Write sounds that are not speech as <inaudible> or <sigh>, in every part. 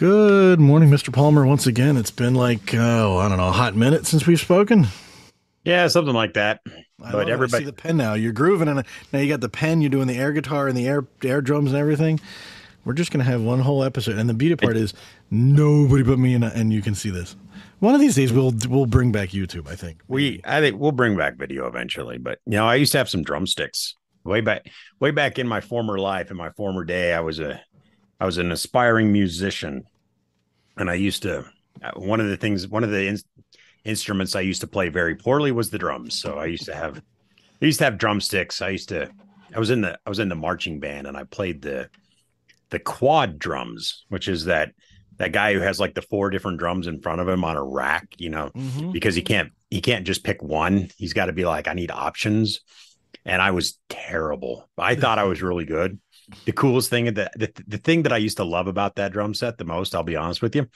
Good morning, Mr. Palmer. Once again, it's been like, oh, I don't know, a hot minute since we've spoken. Yeah, something like that. I but everybody, I see the pen now. You're grooving, and now you got the pen. You're doing the air guitar and the air air drums and everything. We're just gonna have one whole episode, and the beauty part is nobody but me and and you can see this. One of these days, we'll we'll bring back YouTube. I think we I think we'll bring back video eventually. But you know, I used to have some drumsticks way back way back in my former life in my former day. I was a I was an aspiring musician, and I used to. Uh, one of the things, one of the in, instruments I used to play very poorly was the drums. So I used to have, I used to have drumsticks. I used to, I was in the, I was in the marching band, and I played the, the quad drums, which is that that guy who has like the four different drums in front of him on a rack, you know, mm-hmm. because he can't he can't just pick one. He's got to be like, I need options. And I was terrible. I thought I was really good the coolest thing the, the the thing that I used to love about that drum set the most, I'll be honest with you,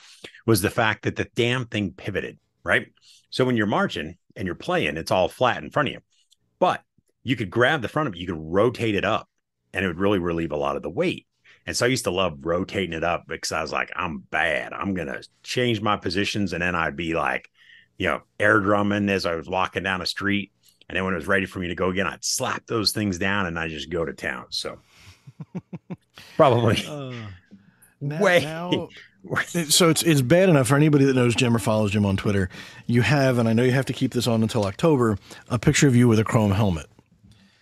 was the fact that the damn thing pivoted, right? So when you're marching and you're playing, it's all flat in front of you. But you could grab the front of it, you could rotate it up, and it would really relieve a lot of the weight. And so I used to love rotating it up because I was like, I'm bad. I'm gonna change my positions, and then I'd be like, you know, air drumming as I was walking down the street. And then when it was ready for me to go again, I'd slap those things down and I just go to town. So <laughs> Probably. Uh, now, Way. Now, <laughs> so it's it's bad enough for anybody that knows Jim or follows Jim on Twitter. You have, and I know you have to keep this on until October, a picture of you with a chrome helmet.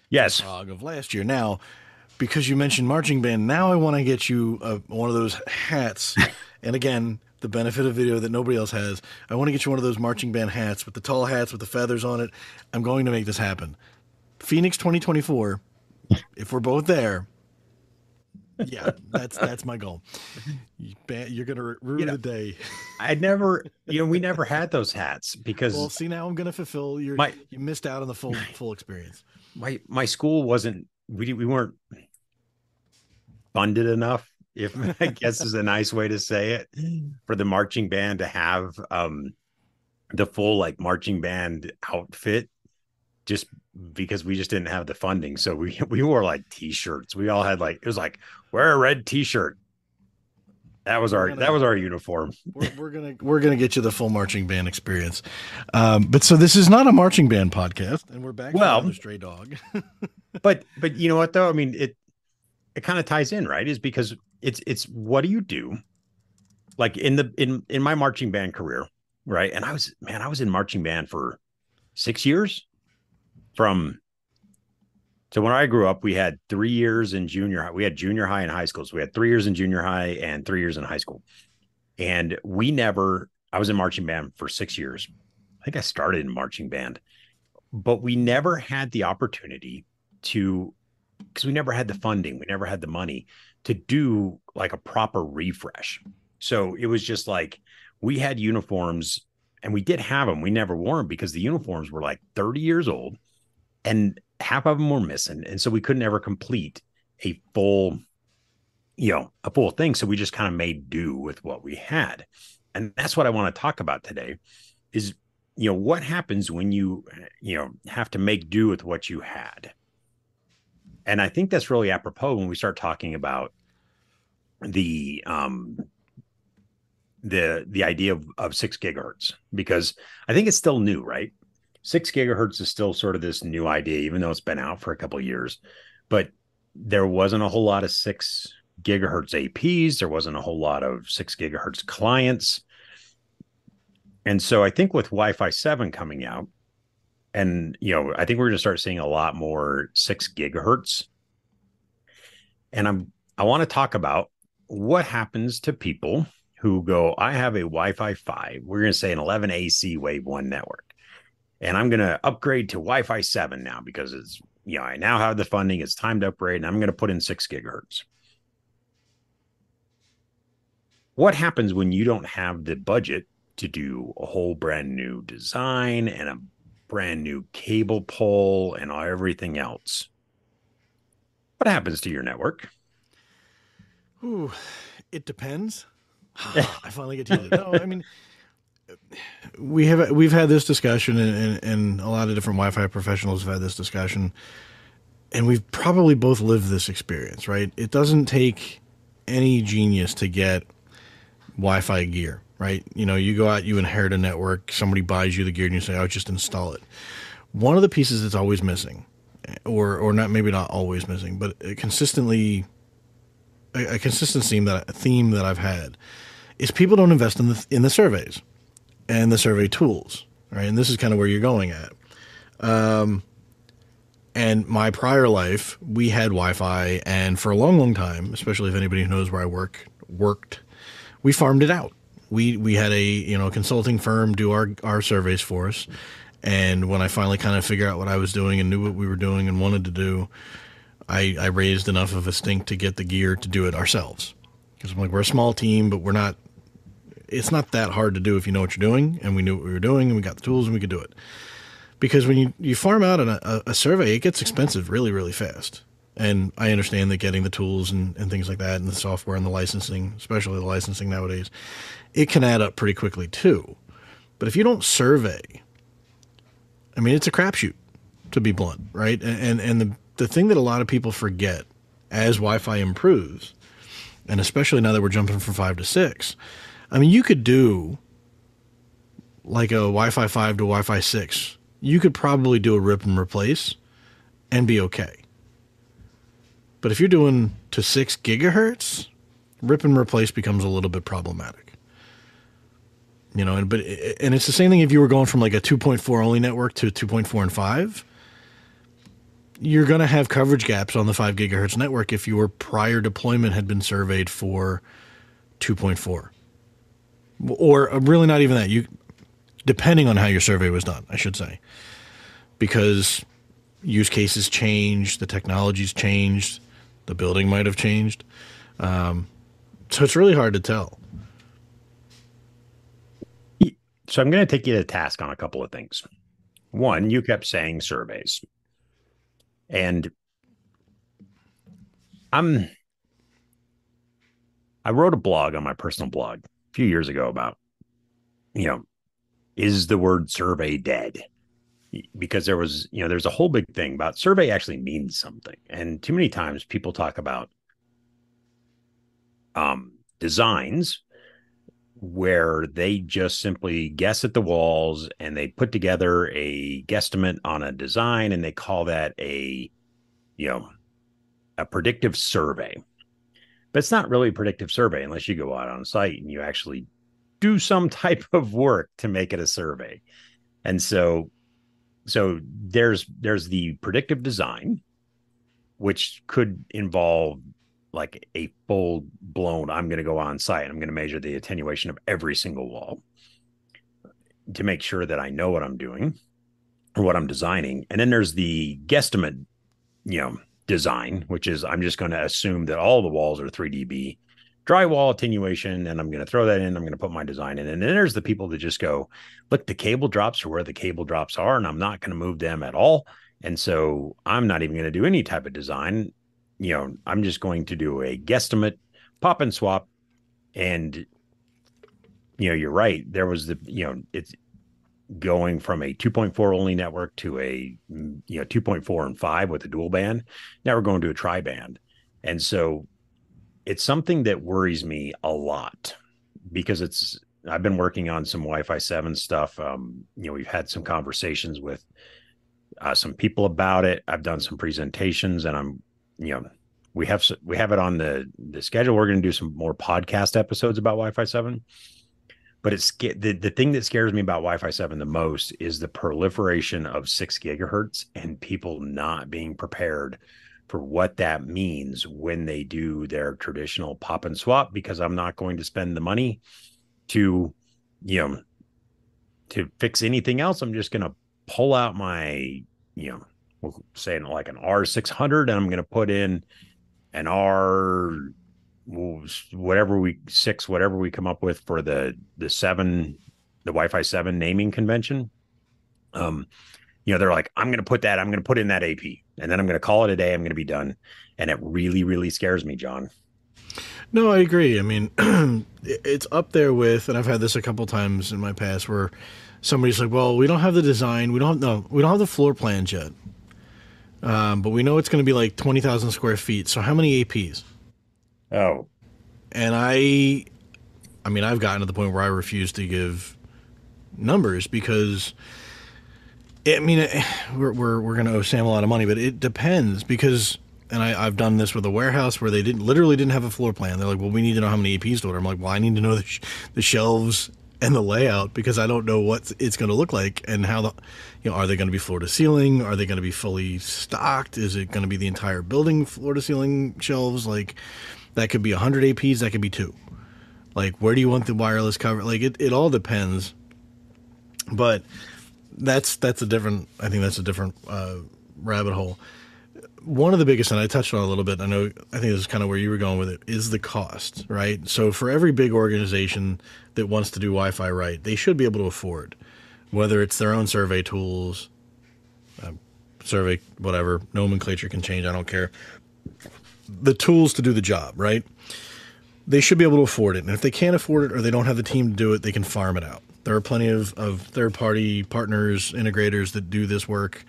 Yes. Of last year. Now, because you mentioned marching band, now I want to get you uh, one of those hats. <laughs> and again, the benefit of video that nobody else has. I want to get you one of those marching band hats with the tall hats with the feathers on it. I'm going to make this happen. Phoenix 2024. if we're both there, yeah, that's that's my goal. You're gonna ruin you know, the day. I never, you know, we never had those hats because. Well, see, now I'm gonna fulfill your. My, you missed out on the full full experience. My my school wasn't. We we weren't funded enough. If <laughs> I guess is a nice way to say it, for the marching band to have um the full like marching band outfit just because we just didn't have the funding. So we <laughs> we wore like t-shirts. We all had like it was like wear a red t-shirt. That was our gonna, that was our uniform. We're, we're, gonna we're gonna get you the full marching band experience. Um, but so this is not a marching band podcast, and we're back well, to stray dog. <laughs> but but you know what though? I mean it it kind of ties in, right? Is because it's it's what do you do? Like in the in in my marching band career, right? And I was man, I was in marching band for six years from so when I grew up, we had three years in junior high. We had junior high and high school. So we had three years in junior high and three years in high school. And we never, I was in marching band for six years. I think I started in marching band, but we never had the opportunity to, because we never had the funding, we never had the money to do like a proper refresh. So it was just like we had uniforms and we did have them. We never wore them because the uniforms were like 30 years old and half of them were missing, and so we couldn't ever complete a full, you know, a full thing. So we just kind of made do with what we had, and that's what I want to talk about today. Is you know what happens when you you know have to make do with what you had, and I think that's really apropos when we start talking about the um the the idea of, of six gigahertz because I think it's still new, right? Six gigahertz is still sort of this new idea, even though it's been out for a couple years. But there wasn't a whole lot of six gigahertz APs. There wasn't a whole lot of six gigahertz clients. And so I think with Wi Fi 7 coming out, and you know, I think we're going to start seeing a lot more six gigahertz. And I'm I want to talk about what happens to people who go, I have a Wi Fi 5. We're going to say an 11 AC Wave 1 network and I'm going to upgrade to Wi Fi 7 now because it's, you know, I now have the funding. It's time to upgrade and I'm going to put in six gigahertz. What happens when you don't have the budget to do a whole brand new design and a brand new cable pole and everything else? What happens to your network? Ooh, it depends. <sighs> <laughs> I finally get to it. No, I mean, we have we've had this discussion, and, and, a lot of different Wi-Fi professionals have had this discussion, and we've probably both lived this experience. Right? It doesn't take any genius to get Wi-Fi gear, right? You know, you go out, you inherit a network, somebody buys you the gear, and you say, "I'll just install it." One of the pieces that's always missing, or or not maybe not always missing, but consistently a, a consistent theme that theme that I've had is people don't invest in the in the surveys and the survey tools, right? And this is kind of where you're going at. Um, and my prior life, we had Wi-Fi, and for a long, long time, especially if anybody who knows where I work worked, we farmed it out. We we had a you know consulting firm do our our surveys for us, and when I finally kind of figured out what I was doing and knew what we were doing and wanted to do, I, I raised enough of a stink to get the gear to do it ourselves. Because I'm like, we're a small team, but we're not. It's not that hard to do if you know what you're doing, and we knew what we were doing, and we got the tools, and we could do it. Because when you, you farm out a, a survey, it gets expensive really, really fast. And I understand that getting the tools and, and things like that, and the software and the licensing, especially the licensing nowadays, it can add up pretty quickly too. But if you don't survey, I mean, it's a crapshoot, to be blunt, right? And and, and the the thing that a lot of people forget as Wi-Fi improves, and especially now that we're jumping from five to six, I mean, you could do like a Wi-Fi five to Wi-Fi six. You could probably do a rip and replace and be okay. But if you're doing to six gigahertz, rip and replace becomes a little bit problematic. You know, and but and it's the same thing if you were going from like a 2.4 only network to 2.4 and 5 you're going to have coverage gaps on the 5 gigahertz network if your prior deployment had been surveyed for 2.4 or really not even that. You depending on how your survey was done i should say. Because use cases changed the technologies changed the building might have changed. Um, so it's really hard to tell. So i'm going to take you to task on a couple of things. One you kept saying surveys. And I'm I wrote a blog on my personal blog few years ago about, you know, is the word survey dead? Because there was, you know, there's a whole big thing about survey actually means something. And too many times people talk about um, designs where they just simply guess at the walls and they put together a guesstimate on a design and they call that a you know a predictive survey but it's not really a predictive survey unless you go out on site and you actually do some <laughs> type of work to make it a survey. And so so there's there's the predictive design which could involve like a full blown i'm going to go on site i'm going to measure the attenuation of every single wall to make sure that i know what i'm doing or what i'm designing. And then there's the guesstimate you know design which is i'm just going to assume that all the walls are 3db drywall attenuation and i'm going to throw that in i'm going to put my design in and then there's the people that just go look the cable drops are where the cable drops are and i'm not going to move them at all and so i'm not even going to do any type of design you know, I'm just going to do a guesstimate, pop and swap, and you know, you're right. There was the, you know, it's going from a 2.4 only network to a you know 2.4 and 5 with a dual band. Now we're going to a tri band, and so it's something that worries me a lot because it's I've been working on some Wi-Fi 7 stuff. Um, you know, we've had some conversations with uh, some people about it. I've done some presentations, and I'm you know, we have we have it on the the schedule. We're going to do some more podcast episodes about Wi-Fi seven. But it's the the thing that scares me about Wi-Fi seven the most is the proliferation of six gigahertz and people not being prepared for what that means when they do their traditional pop and swap. Because I'm not going to spend the money to, you know, to fix anything else. I'm just going to pull out my, you know, we'll say like an R600, and I'm going to put in an R whatever we six whatever we come up with for the the seven the Wi-Fi seven naming convention. Um, you know, they're like, I'm going to put that, I'm going to put in that AP, and then I'm going to call it a day. I'm going to be done, and it really, really scares me, John. No, I agree. I mean, <clears throat> it's up there with, and I've had this a couple times in my past where somebody's like, "Well, we don't have the design, we don't no, we don't have the floor plans yet." Um, but we know it's going to be like 20,000 square feet. So how many APs? Oh. And I I mean, I've gotten to the point where I refuse to give numbers because I mean, we're we're, we're going to owe Sam a lot of money, but it depends because, and I, I've done this with a warehouse where they didn't literally didn't have a floor plan. They're like, well, we need to know how many APs to order. I'm like, well, I need to know the, sh- the shelves and the layout because I don't know what it's going to look like and how the, you know, are they going to be floor to ceiling? Are they going to be fully stocked? Is it going to be the entire building floor to ceiling shelves? Like, that could be 100 APs, that could be two. Like, where do you want the wireless cover? Like, it, it all depends. But that's that's a different. I think that's a different uh, rabbit hole. One of the biggest, and I touched on a little bit. I know. I think this is kind of where you were going with it. Is the cost right? So for every big organization that wants to do Wi-Fi right, they should be able to afford, whether it's their own survey tools, uh, survey whatever nomenclature can change. I don't care. The tools to do the job, right? They should be able to afford it, and if they can't afford it or they don't have the team to do it, they can farm it out there are plenty of, of third party partners, integrators that do this work.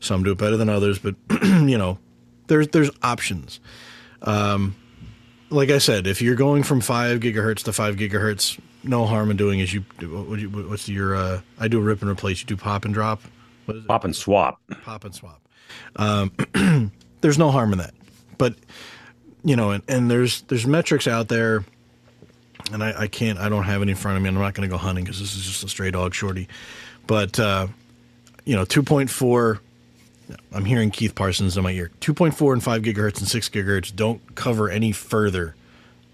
Some do it better than others, but <clears throat> you know, there's there's options. Um, like I said, if you're going from five gigahertz to five gigahertz, no harm in doing is you. What you what's your? Uh, I do a rip and replace. You do pop and drop. What is it? Pop and swap. Pop and swap. Um, <clears throat> there's no harm in that, but you know, and, and there's there's metrics out there and I, I, can't, I don't have it in front of me. and I'm not going to go hunting because this is just a stray dog shorty. But, uh, you know, 2.4, I'm hearing Keith Parsons in my ear. 2.4 and 5 gigahertz and 6 gigahertz don't cover any further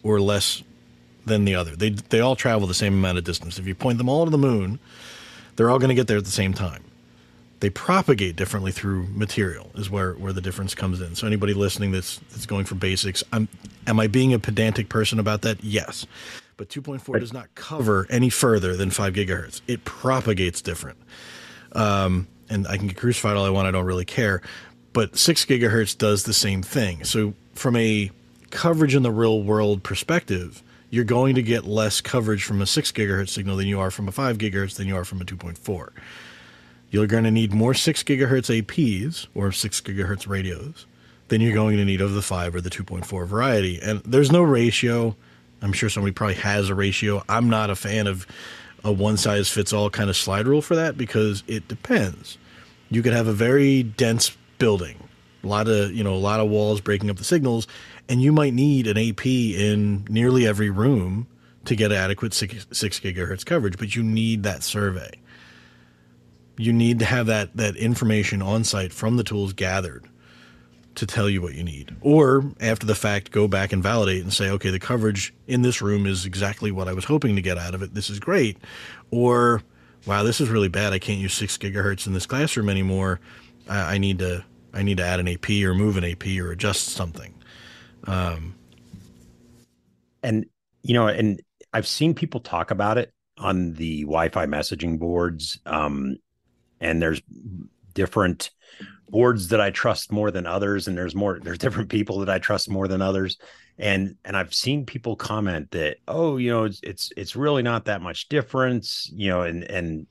or less than the other. They, they all travel the same amount of distance. If you point them all to the moon, they're all going to get there at the same time. They propagate differently through material is where, where the difference comes in. So anybody listening that's that's going for basics, I'm am I being a pedantic person about that? Yes but 2.4 does not cover any further than 5 gigahertz. It propagates different. Um, and I can get crucified all I want, I don't really care. But 6 gigahertz does the same thing. So, from a coverage in the real world perspective, you're going to get less coverage from a 6 gigahertz signal than you are from a 5 gigahertz than you are from a 2.4. You're going to need more 6 gigahertz APs or 6 gigahertz radios than you're going to need of the 5 or the 2.4 variety. And there's no ratio I'm sure somebody probably has a ratio. I'm not a fan of a one size fits all kind of slide rule for that because it depends. You could have a very dense building, a lot of you know a lot of walls breaking up the signals, and you might need an AP in nearly every room to get adequate six, six gigahertz coverage. But you need that survey. You need to have that that information on site from the tools gathered to tell you what you need. Or after the fact, go back and validate and say, okay, the coverage in this room is exactly what I was hoping to get out of it. This is great. Or, wow, this is really bad. I can't use six gigahertz in this classroom anymore. I, I need to I need to add an AP or move an AP or adjust something. Um, and you know, and I've seen people talk about it on the Wi-Fi messaging boards. Um, and there's different boards that I trust more than others, and there's more there's different people that I trust more than others. And and I've seen people comment that, oh, you know, it's it's it's really not that much difference, you know, and and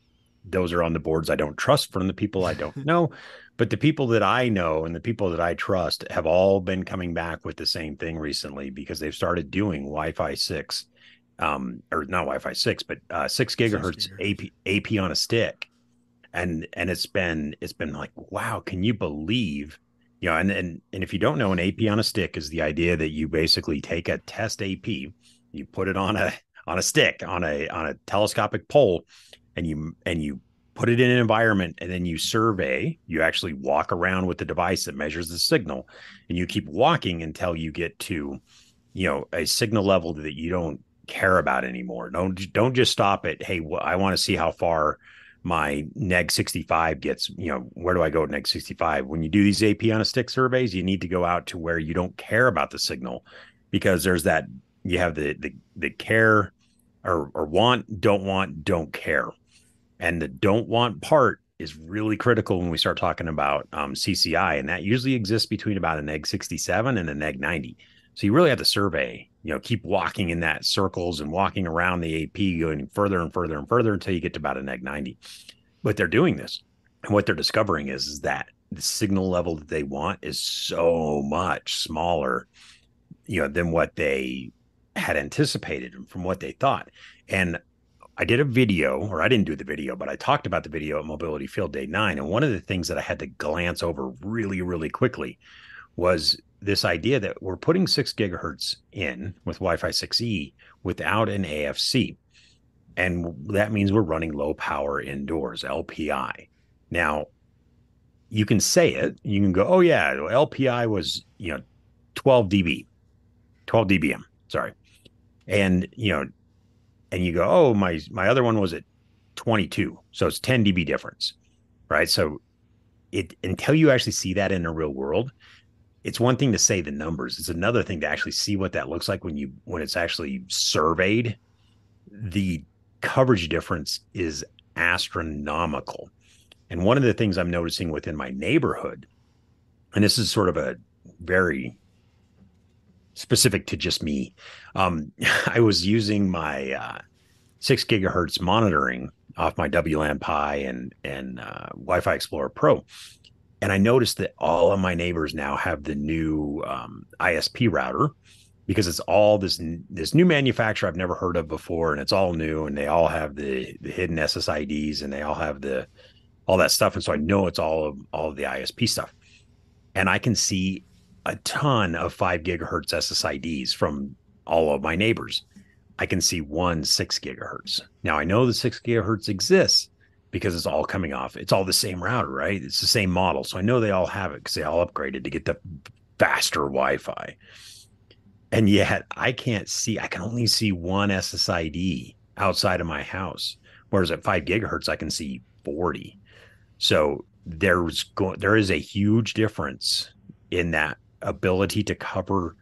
those are on the boards I don't trust from the people I don't <laughs> know. But the people that I know and the people that I trust have all been coming back with the same thing recently because they've started doing Wi-Fi six, um, or not Wi-Fi six, but uh, six gigahertz AP AP on a stick and and it's been it's been like wow can you believe? You know and and and if you don't know an ap on a stick is the idea that you basically take a test ap you put it on a on a stick on a on a telescopic pole and you and you put it in an environment and then you survey you actually walk around with the device that measures the signal and you keep walking until you get to you know a signal level that you don't care about anymore. Don't don't just stop at hey i want to see how far my neg 65 gets you know where do i go at neg 65 when you do these ap on a stick surveys you need to go out to where you don't care about the signal because there's that you have the the, the care or, or want don't want don't care. And the don't want part is really critical when we start talking about um, cci and that usually exists between about a neg 67 and a neg 90 so you really have to survey, you know, keep walking in that circles and walking around the AP, going further and further and further until you get to about a neg 90. But they're doing this. And what they're discovering is, is that the signal level that they want is so much smaller, you know, than what they had anticipated and from what they thought. And I did a video, or I didn't do the video, but I talked about the video at Mobility Field Day nine. And one of the things that I had to glance over really, really quickly was this idea that we're putting six gigahertz in with Wi Fi 6E without an AFC. And that means we're running low power indoors, LPI. Now, you can say it. You can go, oh, yeah, LPI was, you know, 12 dB, 12 dBm, sorry. And, you know, and you go, oh, my my other one was at 22, so it's 10 dB difference, right? So it until you actually see that in a real world, it's one thing to say the numbers. It's another thing to actually see what that looks like when you when it's actually surveyed. The coverage difference is astronomical. And one of the things I'm noticing within my neighborhood, and this is sort of a very specific to just me. Um, <laughs> I was using my uh, six gigahertz monitoring off my WLAN Pi and and uh, Wi-Fi Explorer Pro, and I noticed that all of my neighbors now have the new um, ISP router because it's all this this new manufacturer I've never heard of before, and it's all new, and they all have the the hidden SSIDs, and they all have the all that stuff, and so I know it's all of all of the ISP stuff, and I can see a ton of five gigahertz SSIDs from all of my neighbors. I can see one six gigahertz. Now I know the six gigahertz exists because it's all coming off. It's all the same router, right? It's the same model. So I know they all have it because they all upgraded to get the faster Wi Fi. And yet I can't see, I can only see one SSID outside of my house. Whereas at five gigahertz, I can see 40. So there's going there is a huge difference in that ability to cover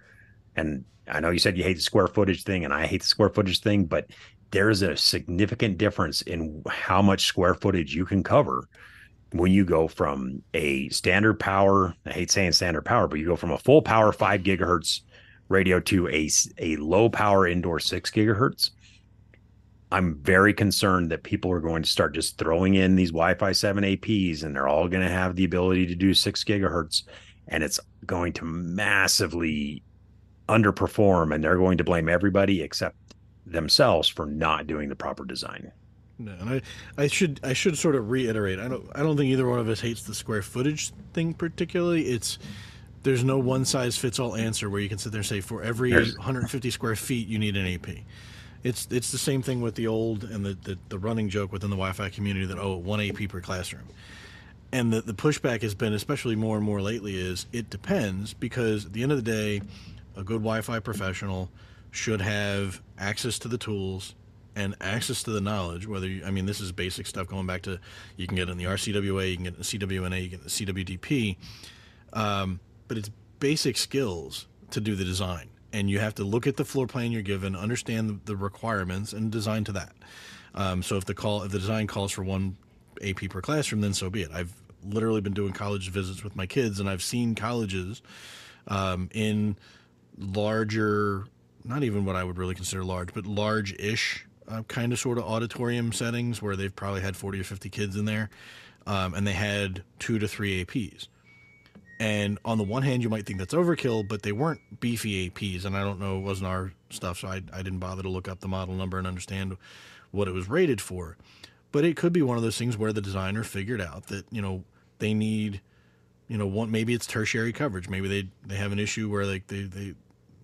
and I know you said you hate the square footage thing and I hate the square footage thing, but there is a significant difference in how much square footage you can cover when you go from a standard power, I hate saying standard power, but you go from a full power five gigahertz radio to a, a low power indoor six gigahertz. I'm very concerned that people are going to start just throwing in these Wi Fi 7 APs and they're all going to have the ability to do six gigahertz and it's going to massively underperform and they're going to blame everybody except themselves for not doing the proper design. No, and I, I should I should sort of reiterate. I don't I don't think either one of us hates the square footage thing particularly. It's there's no one size fits all answer where you can sit there and say for every there's... 150 square feet you need an AP. It's it's the same thing with the old and the, the, the running joke within the Wi-Fi community that oh one AP per classroom and the, the pushback has been especially more and more lately is it depends because at the end of the day a good wi-fi professional should have access to the tools and access to the knowledge whether you, i mean this is basic stuff going back to you can get in the rcwa you can get in the cwna you can get the cwdp um, but it's basic skills to do the design and you have to look at the floor plan you're given understand the, requirements and design to that um, so if the call if the design calls for one AP per classroom, then so be it. I've literally been doing college visits with my kids, and I've seen colleges um, in larger, not even what I would really consider large, but large-ish uh, kind of sort of auditorium settings where they've probably had 40 or 50 kids in there, um, and they had two to three APs. And on the one hand, you might think that's overkill, but they weren't beefy APs, and I don't know, it wasn't our stuff, so I, I didn't bother to look up the model number and understand what it was rated for. But it could be one of those things where the designer figured out that you know they need, you know, one maybe it's tertiary coverage. Maybe they they have an issue where like they they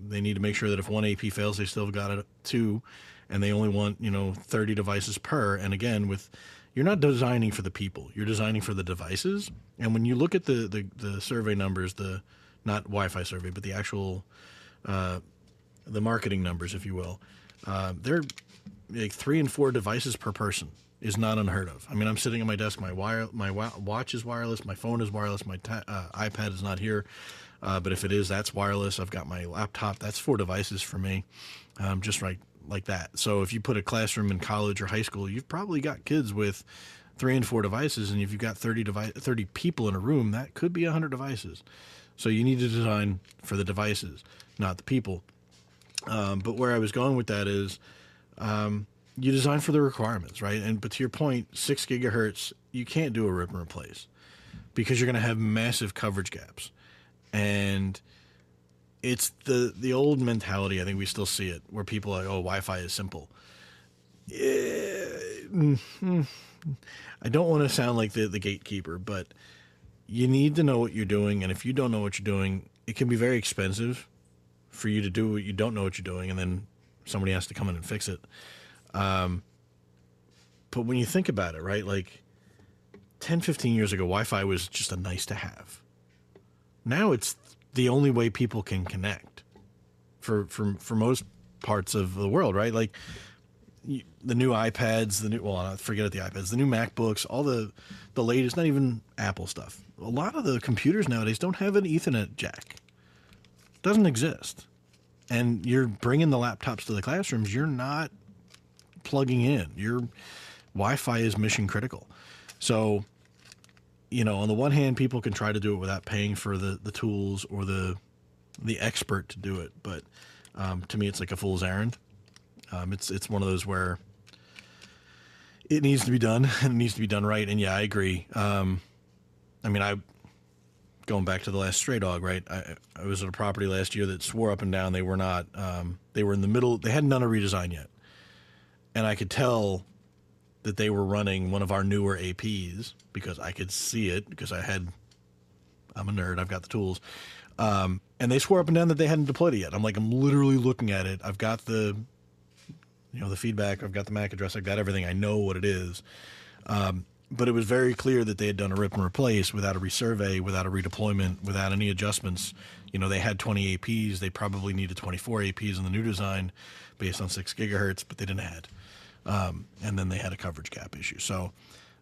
they need to make sure that if one AP fails, they still have got it two, and they only want you know 30 devices per. And again, with you're not designing for the people, you're designing for the devices. And when you look at the the, the survey numbers, the not Wi-Fi survey, but the actual uh, the marketing numbers, if you will, uh, they're like three and four devices per person is not unheard of. I mean, I'm sitting at my desk. My wire, my watch is wireless. My phone is wireless. My ta- uh, iPad is not here, uh, but if it is, that's wireless. I've got my laptop. That's four devices for me, um, just right like that. So if you put a classroom in college or high school, you've probably got kids with three and four devices, and if you've got 30 device, 30 people in a room, that could be 100 devices. So you need to design for the devices, not the people. Um, but where I was going with that is. Um, you design for the requirements, right? And but to your point, six gigahertz, you can't do a rip and replace because you're going to have massive coverage gaps, and it's the the old mentality. I think we still see it where people are like, "Oh, Wi-Fi is simple." Eh, mm, I don't want to sound like the the gatekeeper, but you need to know what you're doing, and if you don't know what you're doing, it can be very expensive for you to do what you don't know what you're doing, and then somebody has to come in and fix it. Um, but when you think about it, right, like 10, 15 years ago, Wi-Fi was just a nice to have. Now it's the only way people can connect for for for most parts of the world, right? Like the new iPads, the new well, forget it, the iPads, the new MacBooks, all the the latest, not even Apple stuff. A lot of the computers nowadays don't have an Ethernet jack. It doesn't exist. And you're bringing the laptops to the classrooms, you're not plugging in. Your Wi-Fi is mission critical. So you know, on the one hand, people can try to do it without paying for the, the tools or the the expert to do it, but um, to me, it's like a fool's errand. Um, it's it's one of those where it needs to be done <laughs> and it needs to be done right. And yeah, I agree. Um, I mean, I going back to the last stray dog, right? I, I was at a property last year that swore up and down they were not. Um, they were in the middle. They hadn't done a redesign yet, and I could tell that they were running one of our newer APs because I could see it because I had. I'm a nerd. I've got the tools, um, and they swore up and down that they hadn't deployed it yet. I'm like, I'm literally looking at it. I've got the, you know, the feedback. I've got the MAC address. I've got everything. I know what it is. Um, but it was very clear that they had done a rip and replace without a resurvey, without a redeployment, without any adjustments. You know, they had 20 APs. They probably needed 24 APs in the new design based on six gigahertz, but they didn't have. Um, and then they had a coverage gap issue. So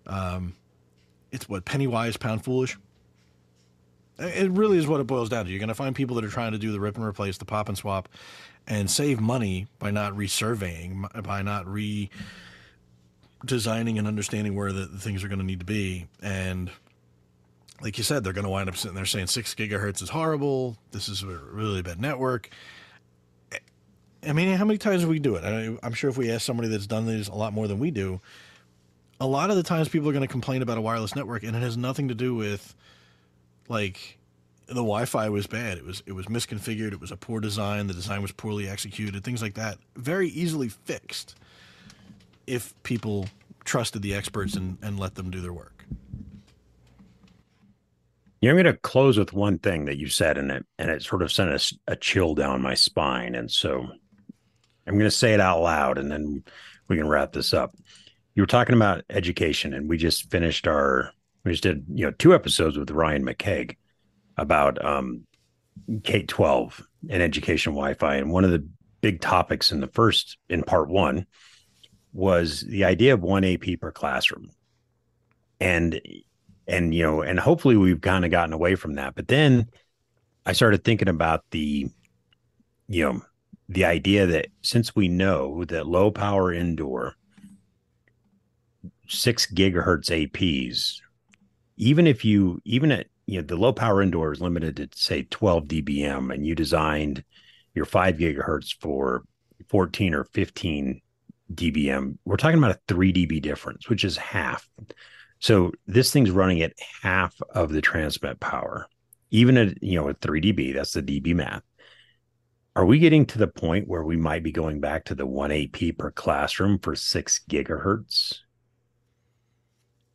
um, it's what penny wise, pound foolish. It really is what it boils down to. You're going to find people that are trying to do the rip and replace, the pop and swap, and save money by not resurveying, by not re designing and understanding where the, the things are going to need to be. And like you said, they're going to wind up sitting there saying six gigahertz is horrible. This is a really bad network. I mean, how many times do we do it? I, am sure if we ask somebody that's done these a lot more than we do, a lot of the times people are going to complain about a wireless network, and it has nothing to do with like the Wi-Fi was bad. It was it was misconfigured. It was a poor design. The design was poorly executed. Things like that, very easily fixed if people trusted the experts and, and let them do their work. I'm going to close with one thing that you said, and it and it sort of sent a, a chill down my spine. And so I'm going to say it out loud and then we can wrap this up. You were talking about education, and we just finished our, we just did, you know, two episodes with Ryan McKeag about um, K 12 and education Wi Fi. And one of the big topics in the first, in part one, was the idea of one AP per classroom. And, and, you know, and hopefully we've kind of gotten away from that. But then I started thinking about the, you know, the idea that since we know that low power indoor six gigahertz APs, even if you even at you know the low power indoor is limited to say 12 dBm and you designed your five gigahertz for 14 or 15 dBm, we're talking about a 3 dB difference, which is half. So this thing's running at half of the transmit power. Even at you know at 3 dB, that's the dB math are we getting to the point where we might be going back to the one AP per classroom for six gigahertz?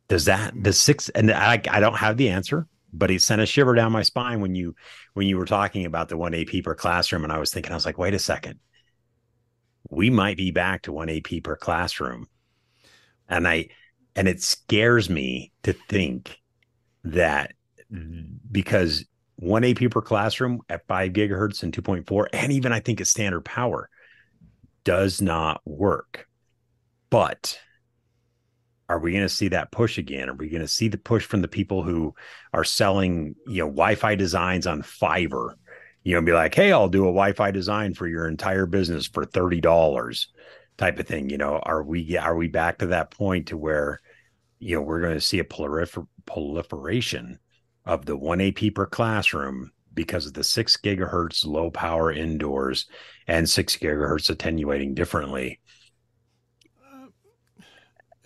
Does that the six and I, I don't have the answer, but it sent a shiver down my spine when you when you were talking about the one AP per classroom, and I was thinking, I was like, wait a second, we might be back to one AP per classroom, and I and it scares me to think that because one AP per classroom at five gigahertz and 2.4, and even I think at standard power does not work. But are we going to see that push again? Are we going to see the push from the people who are selling, you know, Wi-Fi designs on Fiverr? You know, be like, hey, I'll do a Wi-Fi design for your entire business for thirty dollars, type of thing. You know, are we are we back to that point to where, you know, we're going to see a prolifer- proliferation of the one AP per classroom because of the six gigahertz low power indoors and six gigahertz attenuating differently.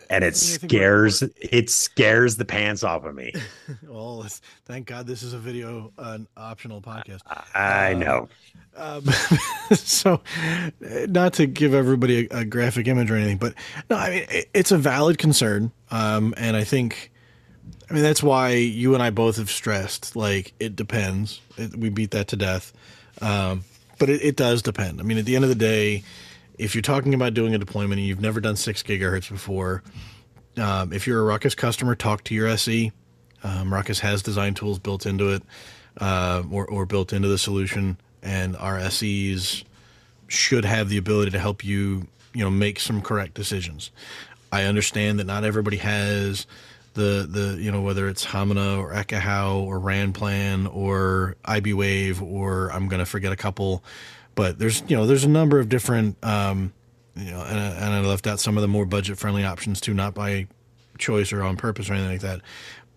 and it scares it scares the pants off of me. <laughs> well, thank God this is a video an optional podcast. I um, know. Um, <laughs> so, not to give everybody a, a, graphic image or anything, but no, I mean it, it's a valid concern, um, and I think, I mean that's why you and I both have stressed like it depends. It, we beat that to death, um, but it, it does depend. I mean, at the end of the day if you're talking about doing a deployment and you've never done six gigahertz before, um, if you're a Ruckus customer, talk to your SE. Um, Ruckus has design tools built into it uh, or, or built into the solution, and our SEs should have the ability to help you, you know, make some correct decisions. I understand that not everybody has the the you know whether it's Hamina or Ekahau or Ranplan or IBWave or I'm going to forget a couple but there's you know there's a number of different um, you know and, and I left out some of the more budget friendly options too, not by choice or on purpose or anything like that.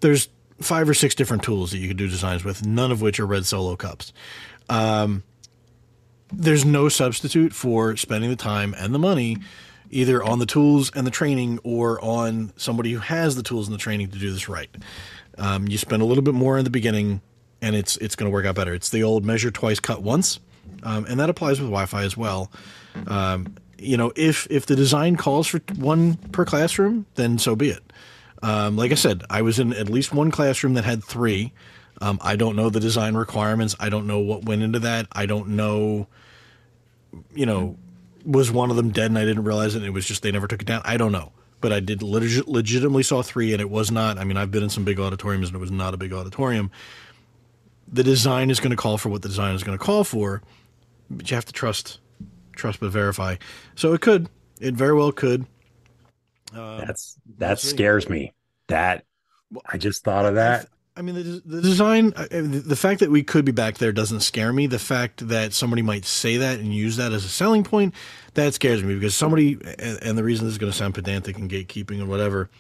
There's five or six different tools that you can do designs with, none of which are red solo cups. Um, there's no substitute for spending the time and the money either on the tools and the training or on somebody who has the tools and the training to do this right. Um, you spend a little bit more in the beginning and it's it's going to work out better. It's the old measure twice, cut once um, and that applies with Wi-Fi as well. Um, you know, if if the design calls for one per classroom, then so be it. Um, like I said, I was in at least one classroom that had three. Um, I don't know the design requirements. I don't know what went into that. I don't know, you know, was one of them dead and I didn't realize it? It was just they never took it down. I don't know, but I did legit, legitimately saw three, and it was not. I mean, I've been in some big auditoriums, and it was not a big auditorium. The design is going to call for what the design is going to call for but you have to trust, trust but verify. So it could, it very well could. Uh, That's that scares me. That I just thought of that. I mean, the, the design, the fact that we could be back there doesn't scare me. The fact that somebody might say that and use that as a selling point, that scares me because somebody, and the reason this is going to sound pedantic and gatekeeping or whatever,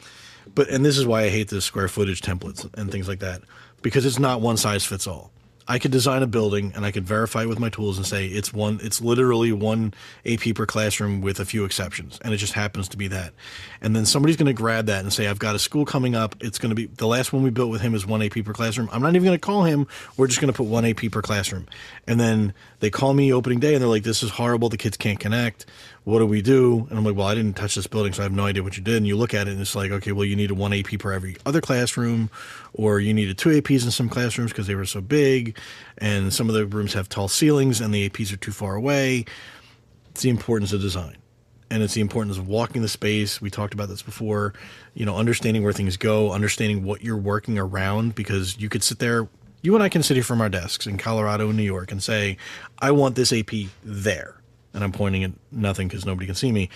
but, and this is why I hate the square footage templates and things like that, because it's not one size fits all. I could design a building and I could verify it with my tools and say it's one it's literally one AP per classroom with a few exceptions and it just happens to be that. And then somebody's going to grab that and say I've got a school coming up it's going to be the last one we built with him is one AP per classroom. I'm not even going to call him we're just going to put one AP per classroom. And then they call me opening day and they're like this is horrible the kids can't connect what do we do? And I'm like, well, I didn't touch this building, so I have no idea what you did. And you look at it, and it's like, okay, well, you need a one AP per every other classroom, or you needed two APs in some classrooms because they were so big, and some of the rooms have tall ceilings, and the APs are too far away. It's the importance of design, and it's the importance of walking the space. We talked about this before. You know, understanding where things go, understanding what you're working around, because you could sit there. You and I can sit here from our desks in Colorado and New York and say, I want this AP there and I'm pointing at nothing because nobody can see me.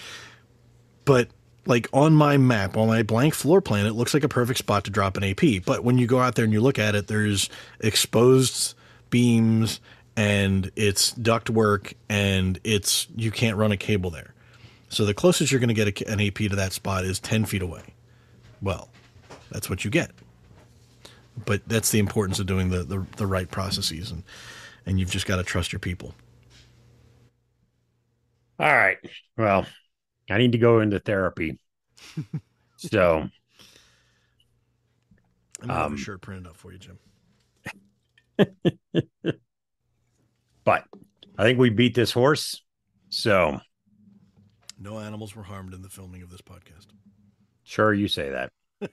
But like on my map, on my blank floor plan, it looks like a perfect spot to drop an AP. But when you go out there and you look at it, there's exposed beams and it's duct work and it's you can't run a cable there. So the closest you're going to get an AP to that spot is 10 feet away. Well, that's what you get. But that's the importance of doing the, the, the right processes and, and you've just got to trust your people. All right. Well, I need to go into therapy. <laughs> so I'm gonna um, have a um, shirt printed up for you, Jim. <laughs> but I think we beat this horse. So no animals were harmed in the filming of this podcast. Sure, you say that. <laughs>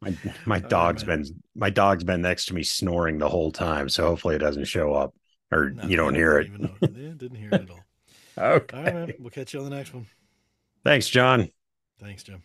my my dog's right, been my dog's been next to me snoring the whole time, so hopefully it doesn't show up or no, you don't hear it. Yeah, didn't hear it at all. Okay. All right, man. We'll catch you on the next one. Thanks, John. Thanks, Jim.